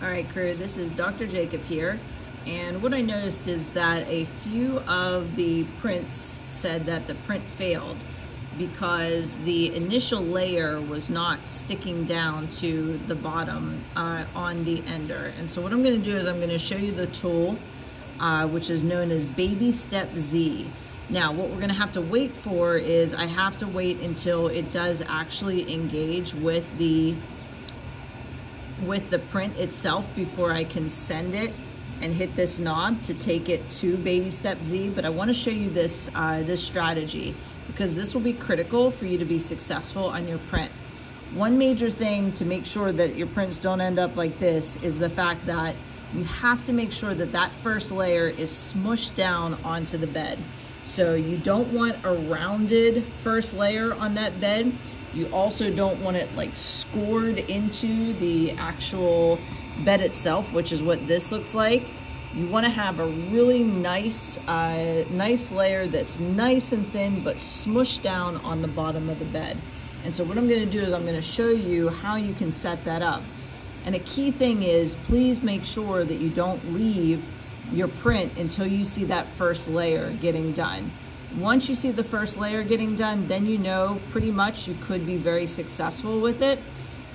All right, crew, this is Dr. Jacob here. And what I noticed is that a few of the prints said that the print failed because the initial layer was not sticking down to the bottom uh, on the ender. And so what I'm gonna do is I'm gonna show you the tool, uh, which is known as Baby Step Z. Now, what we're gonna have to wait for is I have to wait until it does actually engage with the with the print itself before I can send it and hit this knob to take it to Baby Step Z. But I wanna show you this, uh, this strategy because this will be critical for you to be successful on your print. One major thing to make sure that your prints don't end up like this is the fact that you have to make sure that that first layer is smushed down onto the bed. So you don't want a rounded first layer on that bed. You also don't want it like scored into the actual bed itself, which is what this looks like. You want to have a really nice, uh, nice layer that's nice and thin, but smushed down on the bottom of the bed. And so what I'm going to do is I'm going to show you how you can set that up. And a key thing is please make sure that you don't leave your print until you see that first layer getting done. Once you see the first layer getting done, then you know pretty much you could be very successful with it.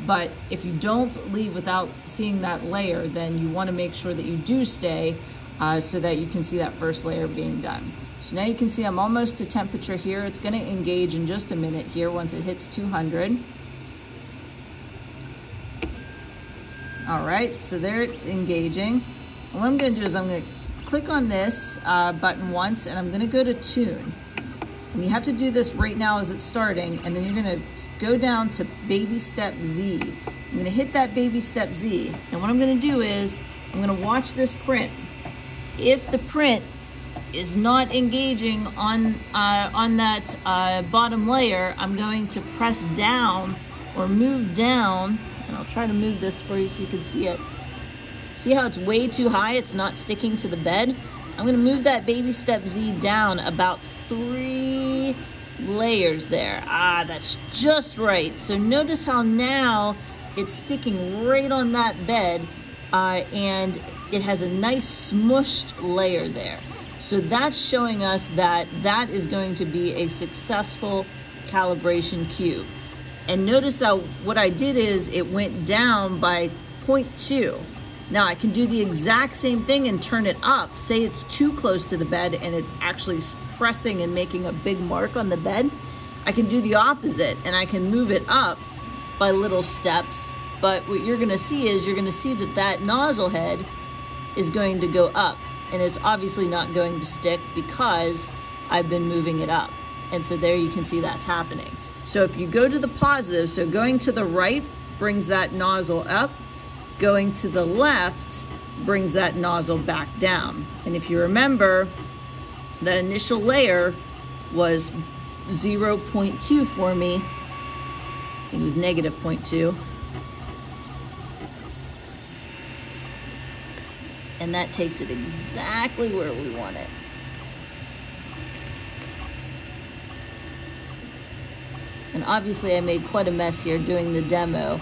But if you don't leave without seeing that layer, then you wanna make sure that you do stay uh, so that you can see that first layer being done. So now you can see I'm almost to temperature here. It's gonna engage in just a minute here once it hits 200. All right, so there it's engaging. And what I'm gonna do is I'm gonna click on this uh, button once and I'm gonna go to tune. And you have to do this right now as it's starting and then you're gonna go down to baby step Z. I'm gonna hit that baby step Z. And what I'm gonna do is I'm gonna watch this print. If the print is not engaging on, uh, on that uh, bottom layer, I'm going to press down or move down and I'll try to move this for you so you can see it. See how it's way too high? It's not sticking to the bed. I'm gonna move that Baby Step Z down about three layers there. Ah, that's just right. So notice how now it's sticking right on that bed uh, and it has a nice smushed layer there. So that's showing us that that is going to be a successful calibration cube. And notice that what I did is it went down by 0.2. Now I can do the exact same thing and turn it up. Say it's too close to the bed and it's actually pressing and making a big mark on the bed. I can do the opposite and I can move it up by little steps. But what you're gonna see is you're gonna see that that nozzle head is going to go up and it's obviously not going to stick because I've been moving it up. And so there you can see that's happening. So if you go to the positive, so going to the right brings that nozzle up, Going to the left brings that nozzle back down. And if you remember, the initial layer was 0.2 for me. It was negative 0.2. And that takes it exactly where we want it. And obviously I made quite a mess here doing the demo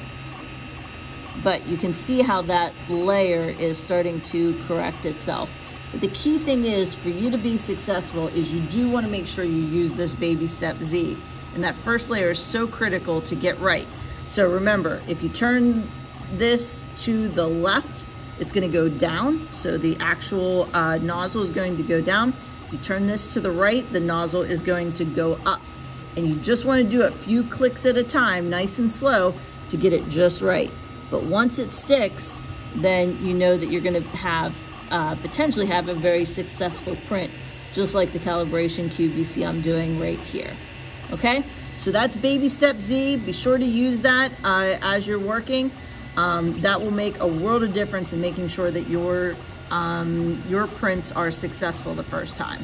but you can see how that layer is starting to correct itself. But the key thing is for you to be successful is you do want to make sure you use this baby step Z. And that first layer is so critical to get right. So remember, if you turn this to the left, it's going to go down. So the actual uh, nozzle is going to go down. If you turn this to the right, the nozzle is going to go up. And you just want to do a few clicks at a time, nice and slow, to get it just right. But once it sticks, then you know that you're gonna have, uh, potentially have a very successful print, just like the calibration cube you see I'm doing right here, okay? So that's Baby Step Z. Be sure to use that uh, as you're working. Um, that will make a world of difference in making sure that your, um, your prints are successful the first time.